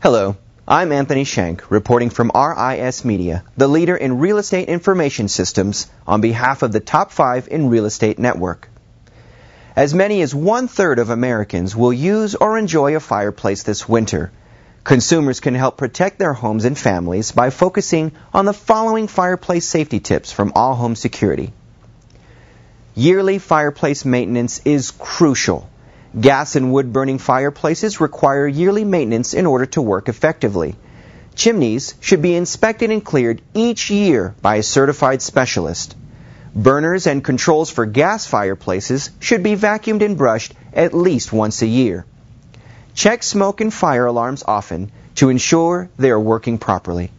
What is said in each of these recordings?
Hello, I'm Anthony Shank, reporting from RIS Media, the leader in real estate information systems, on behalf of the Top 5 in Real Estate Network. As many as one third of Americans will use or enjoy a fireplace this winter. Consumers can help protect their homes and families by focusing on the following fireplace safety tips from All Home Security. Yearly fireplace maintenance is crucial. Gas and wood burning fireplaces require yearly maintenance in order to work effectively. Chimneys should be inspected and cleared each year by a certified specialist. Burners and controls for gas fireplaces should be vacuumed and brushed at least once a year. Check smoke and fire alarms often to ensure they are working properly.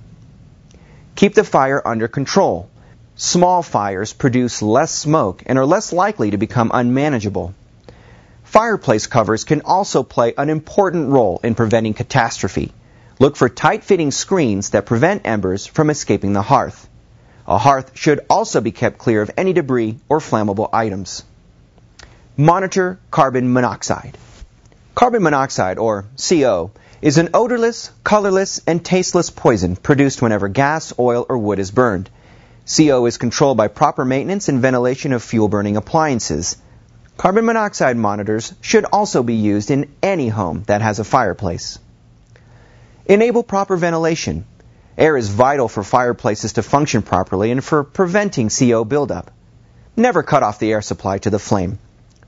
Keep the fire under control. Small fires produce less smoke and are less likely to become unmanageable. Fireplace covers can also play an important role in preventing catastrophe. Look for tight-fitting screens that prevent embers from escaping the hearth. A hearth should also be kept clear of any debris or flammable items. Monitor carbon monoxide. Carbon monoxide, or CO, is an odorless, colorless, and tasteless poison produced whenever gas, oil, or wood is burned. CO is controlled by proper maintenance and ventilation of fuel-burning appliances. Carbon monoxide monitors should also be used in any home that has a fireplace. Enable proper ventilation. Air is vital for fireplaces to function properly and for preventing CO buildup. Never cut off the air supply to the flame.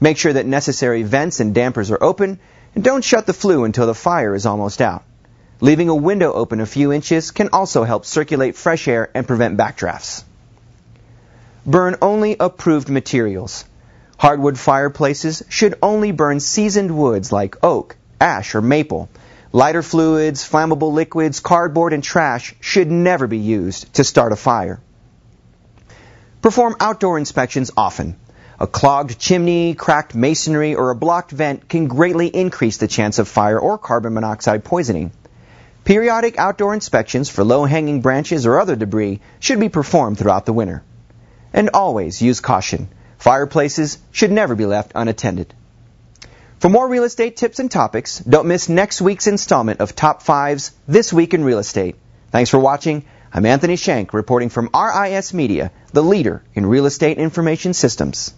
Make sure that necessary vents and dampers are open and don't shut the flue until the fire is almost out. Leaving a window open a few inches can also help circulate fresh air and prevent backdrafts. Burn only approved materials. Hardwood fireplaces should only burn seasoned woods like oak, ash, or maple. Lighter fluids, flammable liquids, cardboard, and trash should never be used to start a fire. Perform outdoor inspections often. A clogged chimney, cracked masonry, or a blocked vent can greatly increase the chance of fire or carbon monoxide poisoning. Periodic outdoor inspections for low-hanging branches or other debris should be performed throughout the winter. And always use caution. Fireplaces should never be left unattended. For more real estate tips and topics, don't miss next week's installment of Top 5's This Week in Real Estate. Thanks for watching. I'm Anthony Shank reporting from RIS Media, the leader in real estate information systems.